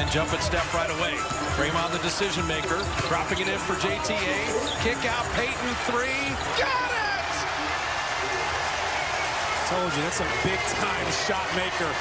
then jump and step right away. Draymond the decision maker. Dropping it in for JTA. Kick out Payton three. Got it! Told you, that's a big time shot maker.